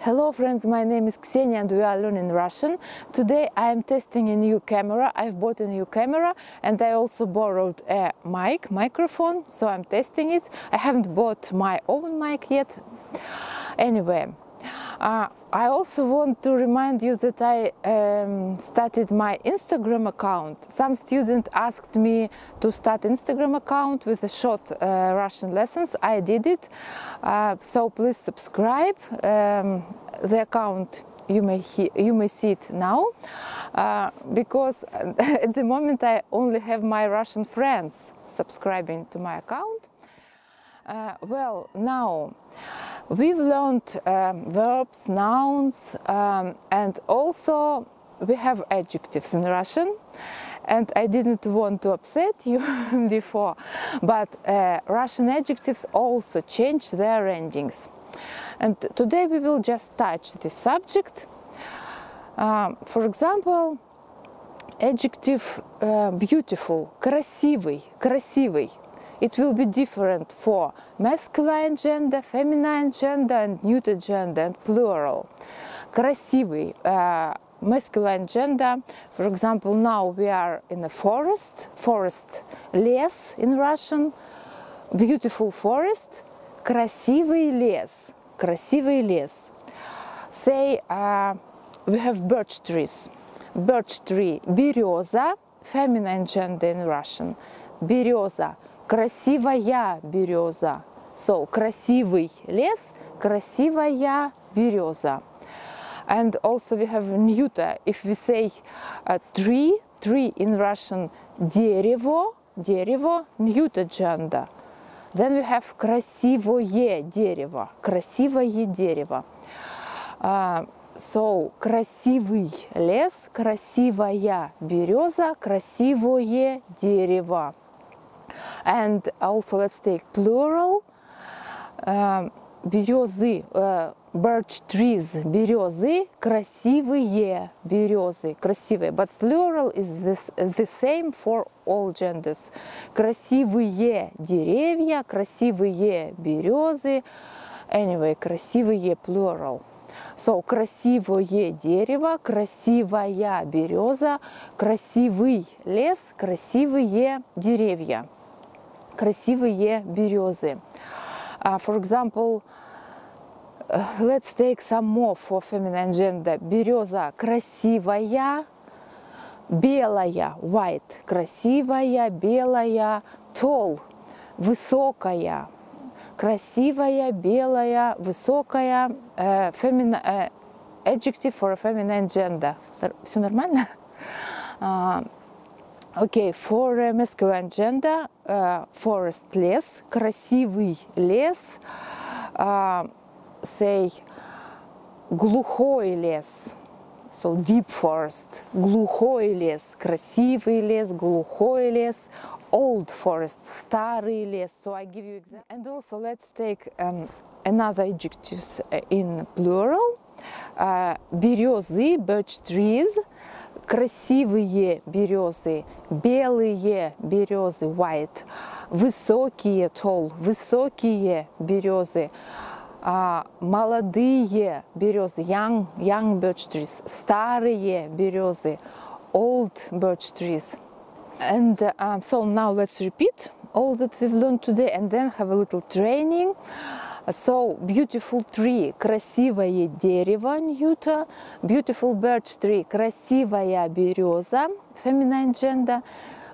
Hello friends, my name is Ksenia and we are learning Russian. Today I am testing a new camera. I've bought a new camera and I also borrowed a mic, microphone, so I'm testing it. I haven't bought my own mic yet. Anyway, uh, I also want to remind you that I um, started my Instagram account. Some student asked me to start Instagram account with a short uh, Russian lessons. I did it. Uh, so please subscribe. Um, the account you may you may see it now uh, because at the moment I only have my Russian friends subscribing to my account. Uh, well, now we've learned um, verbs, nouns, um, and also we have adjectives in Russian. And I didn't want to upset you before, but uh, Russian adjectives also change their endings. And today we will just touch this subject. Um, for example, adjective uh, beautiful, красивый, красивый it will be different for masculine gender, feminine gender and neuter gender and plural. Красивый, uh, masculine gender. For example, now we are in a forest, forest, лес in Russian, beautiful forest, красивый лес, красивый лес. Say, uh, we have birch trees. Birch tree, береза, feminine gender in Russian, береза, красивая береза. So, красивый лес, красивая береза. And also we have neuter. If we say uh, tree, tree in Russian, дерево, дерево, neuter gender. Then we have красивое дерево, красивое дерево. Uh, so, красивый лес, красивая береза, красивое дерево. And also let's take plural. Um, березы, uh, birch trees, березы, красивые березы, красивые. But plural is this, the same for all genders. Красивые деревья, красивые березы. Anyway, красивые plural. So, красивое дерево, красивая береза, красивый лес, красивые деревья красивые березы. Uh, for example, uh, let's take some more for feminine gender. Береза красивая, белая, white, красивая, белая, tall, высокая, красивая, белая, высокая, uh, femini- uh, adjective for a feminine gender. Все нормально? Uh, Окей, okay, for uh, masculine gender, uh, forest лес, красивый лес, uh, say глухой лес, so deep forest, глухой лес, красивый лес, глухой лес, old forest, старый лес. So I give you example. And also let's take um, another adjectives in plural. Uh, березы, birch trees, красивые березы, белые березы, white, высокие, tall, высокие березы, а, молодые березы, young, young birch trees, старые березы, old birch trees. And uh, so now let's repeat all that we've learned today and then have a little training. So, beautiful tree, красивое дерево, Ньюта, beautiful birch tree, красивая береза, feminine gender,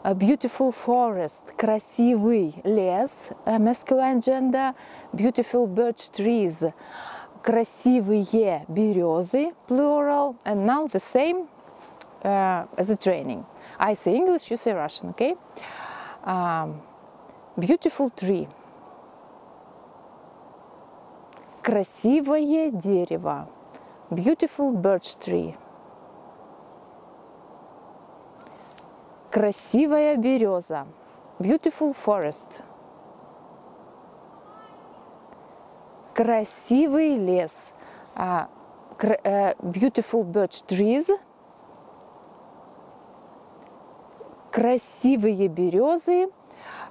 a beautiful forest, красивый лес, masculine gender, beautiful birch trees, красивые березы, plural, and now the same uh, as a training. I say English, you say Russian, okay? Um, beautiful tree. Красивое дерево. Beautiful birch tree. Красивая береза. Beautiful forest. Красивый лес. Uh, uh, beautiful birch trees. Красивые березы.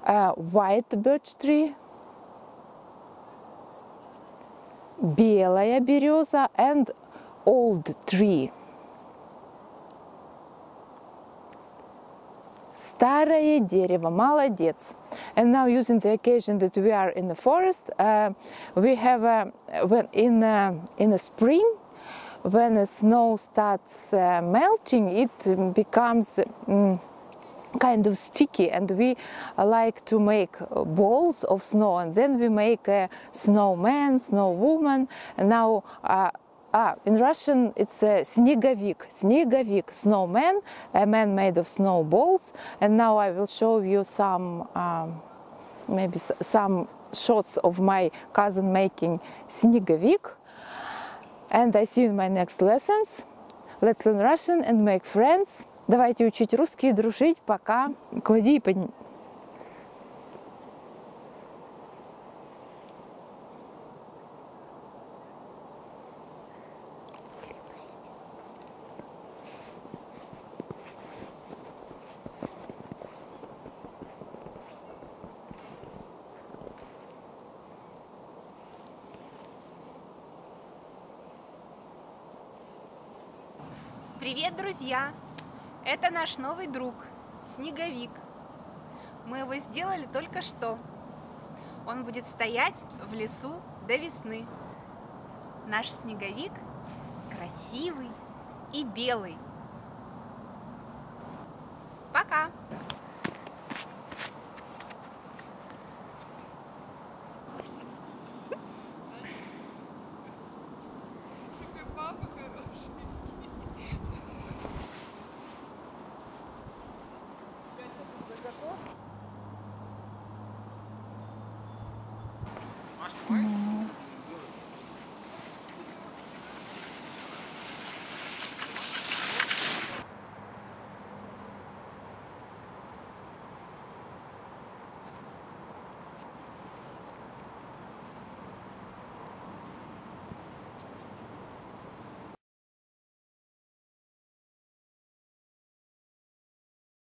Uh, white birch tree. белая береза and old tree. Старое дерево, молодец. And now using the occasion that we are in the forest, uh, we have a, when in a, in a spring, when the snow starts uh, melting, it becomes mm, kind of sticky and we uh, like to make uh, balls of snow and then we make a snowman, snowwoman. And now uh, Ah, in Russian it's a snegovik, snegovik, snowman, a man made of snowballs. And now I will show you some, um, maybe some shots of my cousin making snegovik. And I see you in my next lessons. Let's learn Russian and make friends. Давайте учить русский дружить, пока. Клади и подни... Привет, друзья! Это наш новый друг, Снеговик. Мы его сделали только что. Он будет стоять в лесу до весны. Наш снеговик красивый и белый. Пока!